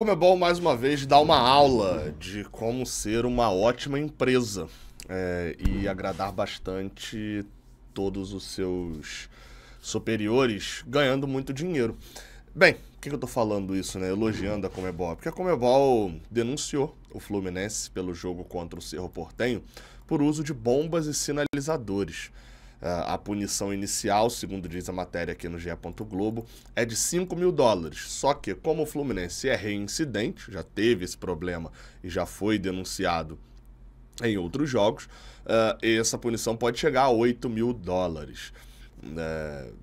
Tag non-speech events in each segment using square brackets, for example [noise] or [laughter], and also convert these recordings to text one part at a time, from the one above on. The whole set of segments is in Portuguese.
Comebol mais uma vez dá uma aula de como ser uma ótima empresa é, e agradar bastante todos os seus superiores, ganhando muito dinheiro. Bem, por que eu tô falando isso, né? Elogiando a Comebol? Porque a Comebol denunciou o Fluminense pelo jogo contra o Cerro Portenho por uso de bombas e sinalizadores. Uh, a punição inicial, segundo diz a matéria aqui no GE. Globo, é de 5 mil dólares. Só que, como o Fluminense é reincidente, já teve esse problema e já foi denunciado em outros jogos, uh, essa punição pode chegar a 8 mil dólares. Uh,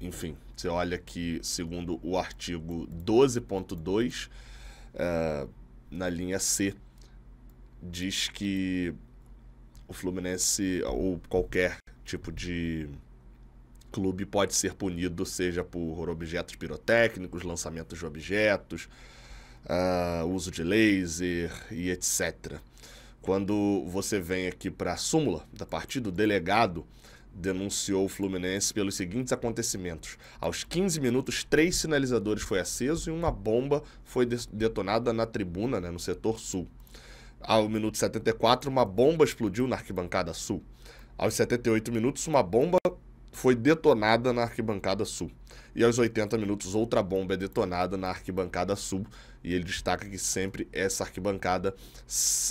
enfim, você olha que, segundo o artigo 12.2, na linha C, diz que o Fluminense ou qualquer tipo de clube pode ser punido, seja por objetos pirotécnicos, lançamentos de objetos, uh, uso de laser e etc. Quando você vem aqui para a súmula da partida, o delegado denunciou o Fluminense pelos seguintes acontecimentos. Aos 15 minutos, três sinalizadores foi aceso e uma bomba foi detonada na tribuna, né, no setor sul. Ao minuto 74, uma bomba explodiu na arquibancada sul. Aos 78 minutos, uma bomba foi detonada na arquibancada sul. E aos 80 minutos, outra bomba é detonada na arquibancada sul. E ele destaca que sempre essa arquibancada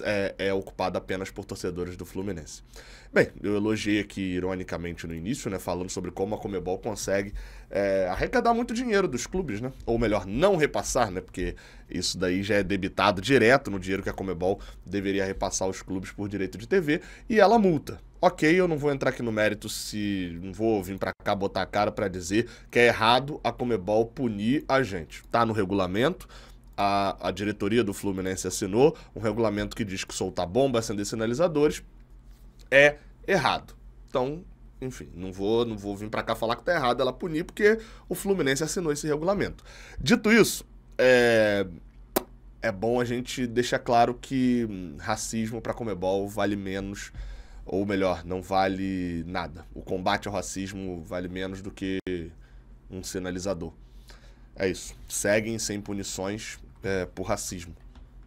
é, é ocupada apenas por torcedores do Fluminense. Bem, eu elogiei aqui ironicamente no início, né, falando sobre como a Comebol consegue é, arrecadar muito dinheiro dos clubes, né? Ou melhor, não repassar, né? Porque isso daí já é debitado direto no dinheiro que a Comebol deveria repassar aos clubes por direito de TV e ela multa. Ok, eu não vou entrar aqui no mérito se não vou vir para cá botar a cara para dizer que é errado a Comebol punir a gente. Tá no regulamento, a, a diretoria do Fluminense assinou um regulamento que diz que soltar bomba, acender sinalizadores é errado. Então, enfim, não vou, não vou vir para cá falar que tá errado ela punir, porque o Fluminense assinou esse regulamento. Dito isso, é, é bom a gente deixar claro que racismo para Comebol vale menos, ou melhor, não vale nada. O combate ao racismo vale menos do que um sinalizador. É isso. Seguem sem punições é, por racismo.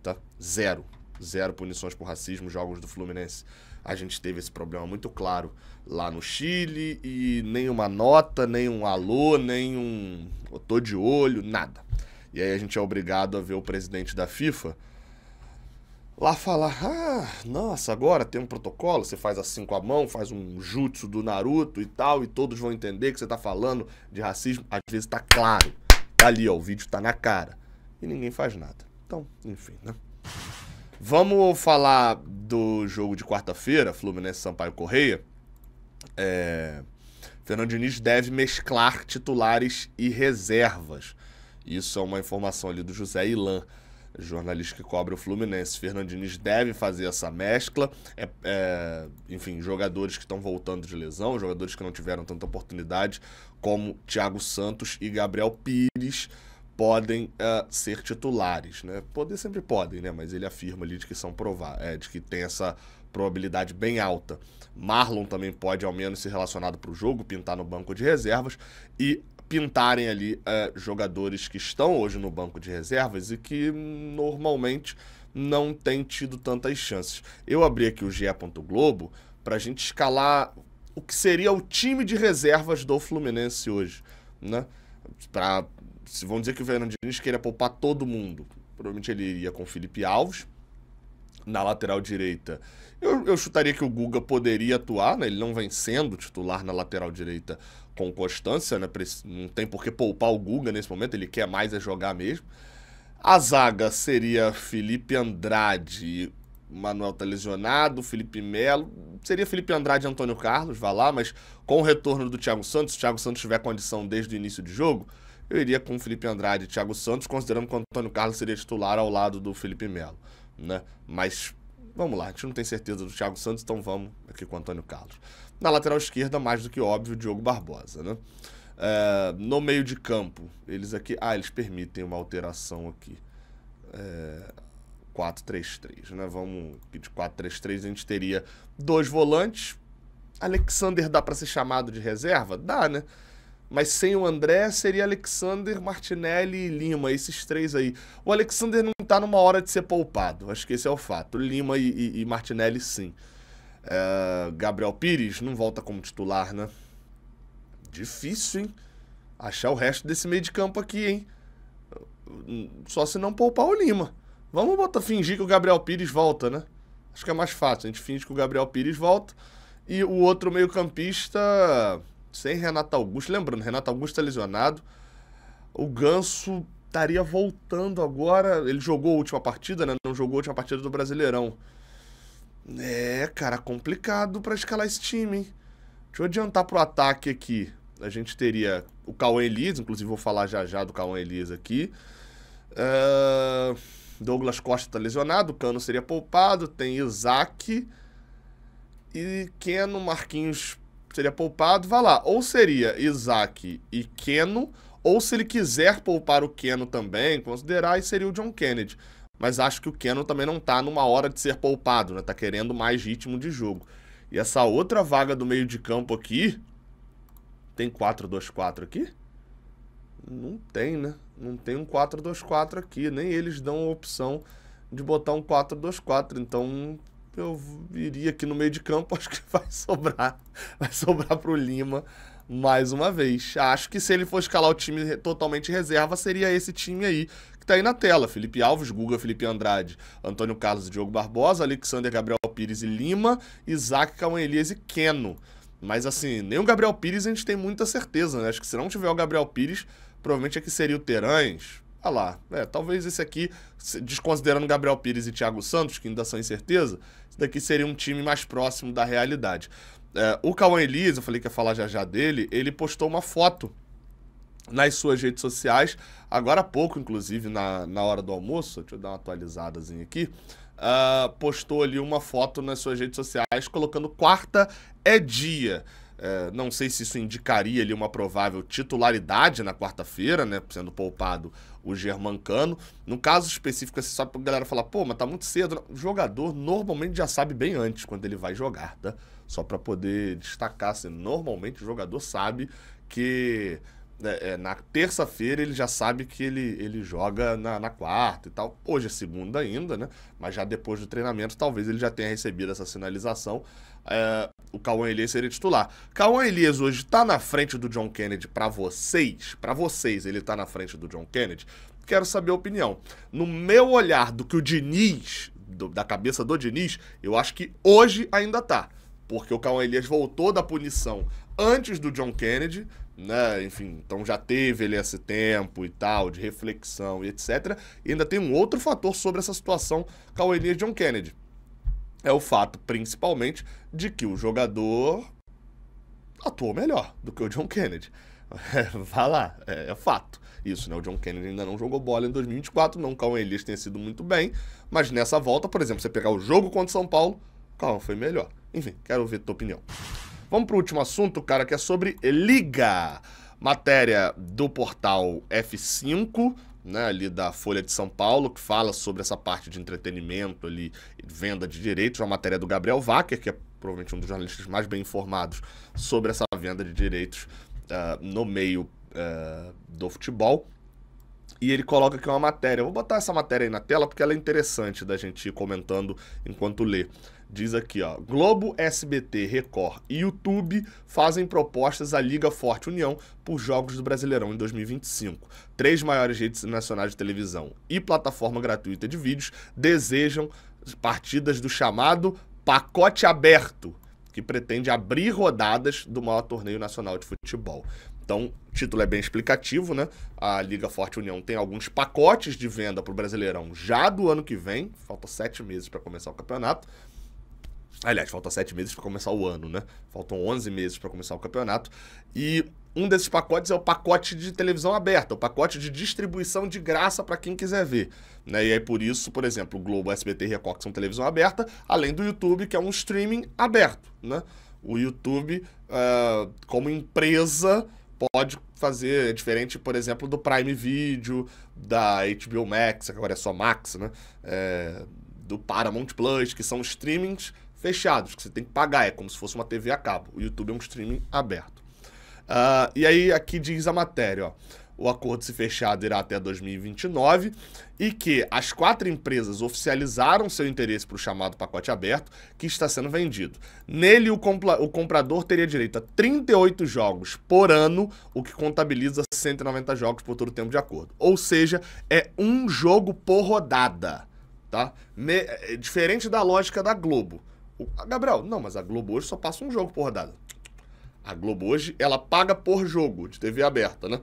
Tá? Zero. Zero punições por racismo, jogos do Fluminense a gente teve esse problema muito claro lá no Chile e nem uma nota, nem um alô, nem um eu tô de olho, nada. E aí a gente é obrigado a ver o presidente da FIFA lá falar: ah, nossa, agora tem um protocolo, você faz assim com a mão, faz um jutsu do Naruto e tal, e todos vão entender que você tá falando de racismo. Às vezes tá claro, tá ali, ó, o vídeo tá na cara. E ninguém faz nada. Então, enfim, né? Vamos falar do jogo de quarta-feira, Fluminense Sampaio Correia. É... Fernando Diniz deve mesclar titulares e reservas. Isso é uma informação ali do José Ilan, jornalista que cobre o Fluminense. Fernando Diniz deve fazer essa mescla. É, é, enfim, jogadores que estão voltando de lesão, jogadores que não tiveram tanta oportunidade, como Thiago Santos e Gabriel Pires podem uh, ser titulares, né? Poder sempre podem, né? Mas ele afirma ali de que são é, de que tem essa probabilidade bem alta. Marlon também pode ao menos ser relacionado para o jogo, pintar no banco de reservas e pintarem ali uh, jogadores que estão hoje no banco de reservas e que normalmente não têm tido tantas chances. Eu abri aqui o GE. Globo para a gente escalar o que seria o time de reservas do Fluminense hoje, né? Para se vão dizer que o Fernando Diniz queria poupar todo mundo, provavelmente ele iria com o Felipe Alves. Na lateral direita, eu, eu chutaria que o Guga poderia atuar, né? Ele não vem sendo titular na lateral direita com constância, né? Não tem por que poupar o Guga nesse momento, ele quer mais é jogar mesmo. A zaga seria Felipe Andrade, Manuel tá lesionado, Felipe Melo. Seria Felipe Andrade e Antônio Carlos, vá lá, mas com o retorno do Thiago Santos, se o Thiago Santos tiver condição desde o início de jogo, eu iria com Felipe Andrade e Thiago Santos, considerando que o Antônio Carlos seria titular ao lado do Felipe Melo. Né? Mas vamos lá, a gente não tem certeza do Thiago Santos, então vamos aqui com o Antônio Carlos. Na lateral esquerda, mais do que óbvio, o Diogo Barbosa. Né? É, no meio de campo, eles aqui. Ah, eles permitem uma alteração aqui. É, 4-3-3, né? Vamos. De 4-3-3 a gente teria dois volantes. Alexander dá para ser chamado de reserva? Dá, né? Mas sem o André seria Alexander, Martinelli e Lima, esses três aí. O Alexander não tá numa hora de ser poupado, acho que esse é o fato. Lima e, e, e Martinelli, sim. É, Gabriel Pires não volta como titular, né? Difícil, hein? Achar o resto desse meio de campo aqui, hein? Só se não poupar o Lima. Vamos botar, fingir que o Gabriel Pires volta, né? Acho que é mais fácil. A gente finge que o Gabriel Pires volta. E o outro meio-campista sem Renato Augusto. Lembrando, Renato Augusto é lesionado. O Ganso estaria voltando agora. Ele jogou a última partida, né? Não jogou a última partida do Brasileirão. É, cara, complicado para escalar esse time, hein? Deixa eu adiantar pro ataque aqui. A gente teria o Cauã Elias, inclusive vou falar já já do Cauã Elias aqui. Uh, Douglas Costa tá lesionado, o Cano seria poupado. Tem Isaac e Keno Marquinhos seria poupado, vai lá. Ou seria Isaac e Keno, ou se ele quiser poupar o Keno também, considerar, aí seria o John Kennedy. Mas acho que o Keno também não tá numa hora de ser poupado, né? Tá querendo mais ritmo de jogo. E essa outra vaga do meio de campo aqui. Tem 4-2-4 aqui? Não tem, né? Não tem um 4-2-4 aqui. Nem eles dão a opção de botar um 4-2-4. Então eu iria aqui no meio de campo, [laughs] acho que vai sobrar. Vai sobrar pro Lima mais uma vez. Acho que se ele for escalar o time totalmente reserva, seria esse time aí que tá aí na tela. Felipe Alves, Guga, Felipe Andrade, Antônio Carlos e Diogo Barbosa, Alexander, Gabriel Pires e Lima, Isaac, Cauã Elias e Keno. Mas assim, nem o Gabriel Pires a gente tem muita certeza, né? Acho que se não tiver o Gabriel Pires, provavelmente aqui seria o Terãs, ah lá, é, talvez esse aqui, desconsiderando Gabriel Pires e Thiago Santos, que ainda são incerteza, daqui seria um time mais próximo da realidade. É, o Cauã Elias, eu falei que ia falar já já dele, ele postou uma foto nas suas redes sociais, agora há pouco, inclusive, na, na hora do almoço, deixa eu dar uma atualizadazinha aqui, uh, postou ali uma foto nas suas redes sociais colocando quarta é dia. É, não sei se isso indicaria ali uma provável titularidade na quarta-feira, né? Sendo poupado o Germancano. No caso específico, assim, só pra galera falar, pô, mas tá muito cedo. O jogador normalmente já sabe bem antes quando ele vai jogar, tá? Só para poder destacar, assim, normalmente o jogador sabe que é, é, na terça-feira ele já sabe que ele, ele joga na, na, quarta e tal. Hoje é segunda ainda, né? Mas já depois do treinamento, talvez ele já tenha recebido essa sinalização. É, o Cauã Elias seria titular. Cauã Elias hoje está na frente do John Kennedy para vocês? Para vocês, ele está na frente do John Kennedy? Quero saber a opinião. No meu olhar do que o Diniz, do, da cabeça do Diniz, eu acho que hoje ainda tá. Porque o Cauã Elias voltou da punição antes do John Kennedy, né? Enfim, então já teve ele esse tempo e tal, de reflexão e etc. E ainda tem um outro fator sobre essa situação o Elias John Kennedy. É o fato, principalmente, de que o jogador atuou melhor do que o John Kennedy. [laughs] Vá lá, é, é, fato. Isso, né? O John Kennedy ainda não jogou bola em 2024, não o Calvin Elias tenha sido muito bem, mas nessa volta, por exemplo, você pegar o jogo contra o São Paulo, Calvin foi melhor. Enfim, quero ouvir a tua opinião. Vamos para o último assunto, cara, que é sobre Liga. Matéria do portal F5, né, ali da Folha de São Paulo, que fala sobre essa parte de entretenimento ali, venda de direitos, uma matéria do Gabriel Wacker, que é provavelmente um dos jornalistas mais bem informados sobre essa venda de direitos uh, no meio uh, do futebol. E ele coloca aqui uma matéria. Eu vou botar essa matéria aí na tela porque ela é interessante da gente ir comentando enquanto lê. Diz aqui, ó. Globo, SBT, Record e YouTube fazem propostas à Liga Forte União por jogos do Brasileirão em 2025. Três maiores redes nacionais de televisão e plataforma gratuita de vídeos desejam partidas do chamado pacote aberto, que pretende abrir rodadas do maior torneio nacional de futebol. Então, o título é bem explicativo, né? A Liga Forte União tem alguns pacotes de venda para o Brasileirão já do ano que vem, falta sete meses para começar o campeonato. Aliás, falta sete meses para começar o ano, né? Faltam 11 meses para começar o campeonato. E um desses pacotes é o pacote de televisão aberta, o pacote de distribuição de graça para quem quiser ver. Né? E aí, por isso, por exemplo, o Globo, SBT e Record são televisão aberta, além do YouTube, que é um streaming aberto. Né? O YouTube, uh, como empresa, pode fazer é diferente, por exemplo, do Prime Video, da HBO Max, que agora é só Max, né? É, do Paramount Plus, que são streamings fechados, que você tem que pagar, é como se fosse uma TV a cabo. O YouTube é um streaming aberto. Uh, e aí aqui diz a matéria, ó o acordo se fechado irá até 2029 e que as quatro empresas oficializaram seu interesse para o chamado pacote aberto que está sendo vendido. Nele, o, o, comprador teria direito a 38 jogos por ano, o que contabiliza 190 jogos por todo o tempo de acordo. Ou seja, é um jogo por rodada. Tá? Me, é diferente da lógica da Globo. O, Gabriel, não, mas a Globo hoje só passa um jogo por rodada. A Globo hoje, ela paga por jogo de TV aberta, né?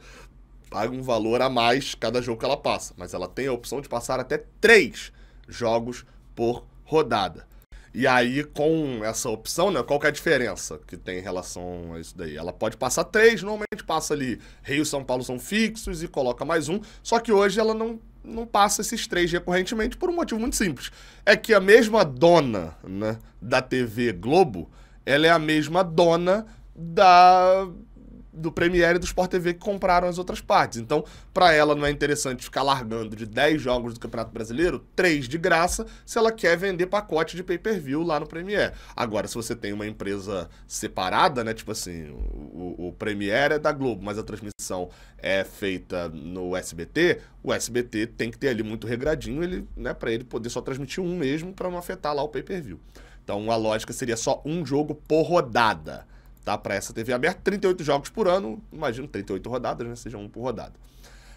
paga um valor a mais cada jogo que ela passa, mas ela tem a opção de passar até três jogos por rodada. E aí, com essa opção, né, qual que é a diferença que tem em relação a isso daí? Ela pode passar três, normalmente passa ali Rio São Paulo são fixos e coloca mais um, só que hoje ela não, não passa esses três recorrentemente por um motivo muito simples. É que a mesma dona né, da TV Globo, ela é a mesma dona da do Premiere e do Sport TV que compraram as outras partes. Então, para ela não é interessante ficar largando de 10 jogos do Campeonato Brasileiro, 3 de graça, se ela quer vender pacote de pay-per-view lá no Premiere. Agora, se você tem uma empresa separada, né, tipo assim, o, o Premiere é da Globo, mas a transmissão é feita no SBT, o SBT tem que ter ali muito regradinho, ele, né, para ele poder só transmitir um mesmo para não afetar lá o pay-per-view. Então, a lógica seria só um jogo por rodada tá? Para essa TV aberta, 38 jogos por ano, imagino 38 rodadas, né? Seja um por rodada.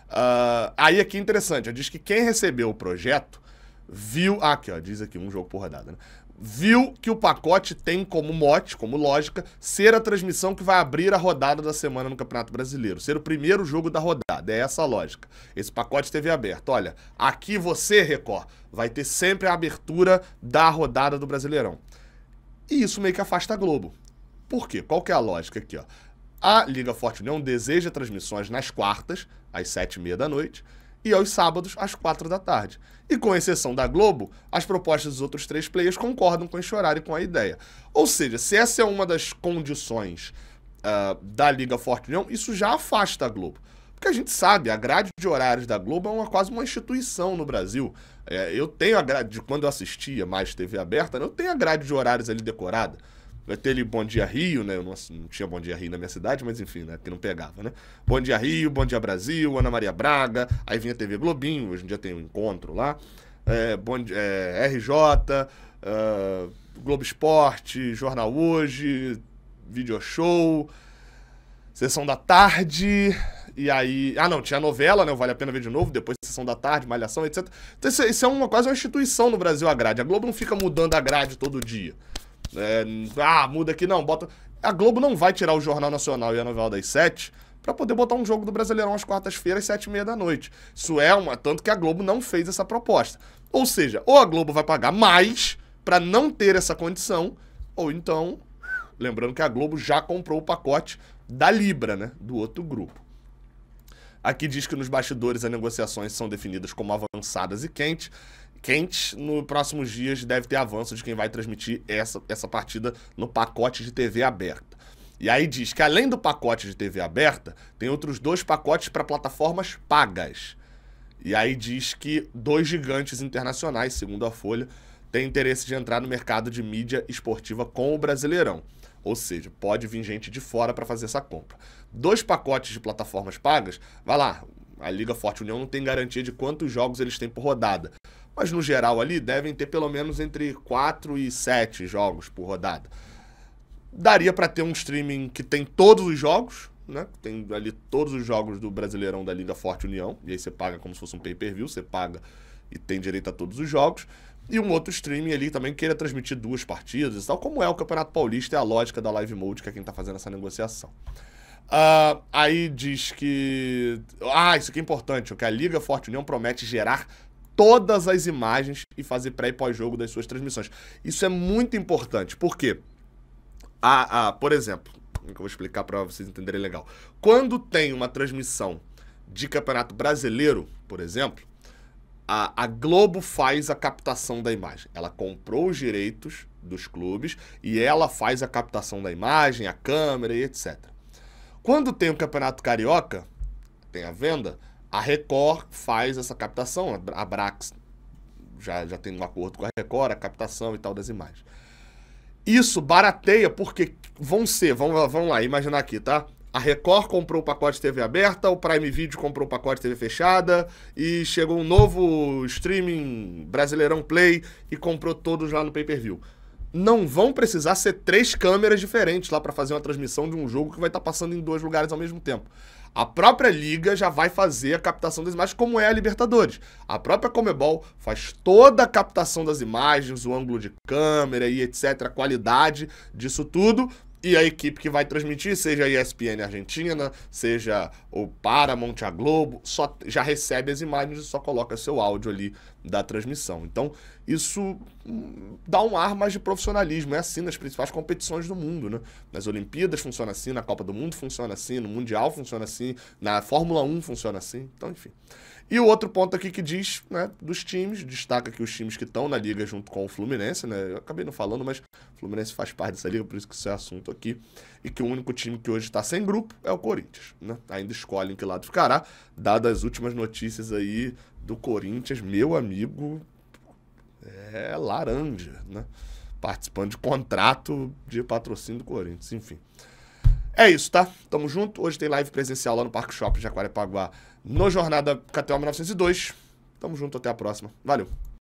Uh, aí aqui é interessante, diz que quem recebeu o projeto viu. Ah, aqui, ó, diz aqui, um jogo por rodada, né? Viu que o pacote tem como mote, como lógica, ser a transmissão que vai abrir a rodada da semana no Campeonato Brasileiro. Ser o primeiro jogo da rodada. É essa a lógica. Esse pacote teve aberto. Olha, aqui você, Record, vai ter sempre a abertura da rodada do Brasileirão. E isso meio que afasta a Globo. Por quê? Qual que é a lógica aqui? Ó? A Liga Forte União deseja transmissões nas quartas, às sete e meia da noite, e aos sábados, às quatro da tarde. E com exceção da Globo, as propostas dos outros três players concordam com esse horário e com a ideia. Ou seja, se essa é uma das condições uh, da Liga Forte União, isso já afasta a Globo. Porque a gente sabe, a grade de horários da Globo é uma, quase uma instituição no Brasil. É, eu tenho a grade, de quando eu assistia mais TV aberta, né, eu tenho a grade de horários ali decorada. Vai ter ali Bom Dia Rio, né? Eu não, não, tinha Bom Dia Rio na minha cidade, mas enfim, né? Que não pegava, né? Bom Dia Rio, Bom Dia Brasil, Ana Maria Braga, aí vinha TV Globinho, hoje em dia tem um encontro lá. É, bom, é, RJ, uh, Globo Esporte, Jornal Hoje, Video Show, Sessão da Tarde, e aí. Ah, não, tinha novela, né? Vale a pena ver de novo, depois Sessão da Tarde, Malhação, etc. Então, isso, isso é uma, quase uma instituição no Brasil, a grade. A Globo não fica mudando a grade todo dia. É, ah, muda aqui, não, bota. A Globo não vai tirar o Jornal Nacional e a novela das sete para poder botar um jogo do Brasileirão às quartas-feiras, sete e meia da noite. Isso é uma. Tanto que a Globo não fez essa proposta. Ou seja, ou a Globo vai pagar mais para não ter essa condição, ou então. Lembrando que a Globo já comprou o pacote da Libra, né? Do outro grupo. Aqui diz que nos bastidores as negociações são definidas como avançadas e quentes quentes. Nos próximos dias deve ter avanço de quem vai transmitir essa, essa partida no pacote de TV aberta. E aí diz que além do pacote de TV aberta, tem outros dois pacotes para plataformas pagas. E aí diz que dois gigantes internacionais, segundo a Folha, têm interesse de entrar no mercado de mídia esportiva com o Brasileirão. Ou seja, pode vir gente de fora para fazer essa compra. Dois pacotes de plataformas pagas, vai lá, a Liga Forte União não tem garantia de quantos jogos eles têm por rodada mas no geral ali devem ter pelo menos entre 4 e 7 jogos por rodada. Daria para ter um streaming que tem todos os jogos, né? Tem ali todos os jogos do Brasileirão da Liga Forte União, e aí você paga como se fosse um pay-per-view, você paga e tem direito a todos os jogos. E um outro streaming ali também queira transmitir duas partidas, tal como é o Campeonato Paulista e a lógica da Live Mode, que é quem está fazendo essa negociação. Uh, aí diz que. Ah, isso aqui é importante, que a Liga Forte União promete gerar todas as imagens e fazer pré e pós-jogo das suas transmissões. Isso é muito importante, porque, a, a, por exemplo, que eu vou explicar para vocês entenderem legal. Quando tem uma transmissão de campeonato brasileiro, por exemplo, a, a Globo faz a captação da imagem. Ela comprou os direitos dos clubes e ela faz a captação da imagem, a câmera e etc. Quando tem o campeonato carioca, tem a venda, a Record faz essa captação, a Brax já, já tem um acordo com a Record, a captação e tal das imagens. Isso barateia porque vão ser, vamos, vamos lá, imaginar aqui, tá? A Record comprou o pacote TV aberta, o Prime Video comprou o pacote TV fechada e chegou um novo streaming Brasileirão Play e comprou todos lá no pay-per-view. Não vão precisar ser três câmeras diferentes lá para fazer uma transmissão de um jogo que vai estar tá passando em dois lugares ao mesmo tempo. A própria liga já vai fazer a captação das imagens, como é a Libertadores. A própria Comebol faz toda a captação das imagens, o ângulo de câmera e etc, a qualidade disso tudo, e a equipe que vai transmitir, seja a ESPN Argentina, seja o Paramount, a Globo, só já recebe as imagens e só coloca seu áudio ali da transmissão. Então, isso hum, dá um ar mais de profissionalismo. É assim nas principais competições do mundo, né? Nas Olimpíadas funciona assim, na Copa do Mundo funciona assim, no Mundial funciona assim, na Fórmula 1 funciona assim. Então, enfim. E o outro ponto aqui que diz, né, dos times, destaca que os times que estão na liga junto com o Fluminense, né? Eu acabei não falando, mas o Fluminense faz parte dessa liga, por isso que isso é assunto aqui. E que o único time que hoje está sem grupo é o Corinthians, né? Ainda escolhem que lado ficará, dadas as últimas notícias aí do Corinthians, meu amigo, é laranja, né? Participando de contrato de patrocínio do Corinthians, enfim. É isso, tá? Tamo junto. Hoje tem live presencial lá no Parque Shopping Jacarepaguá no Jornada KTO 1902. Tamo junto, até a próxima. Valeu!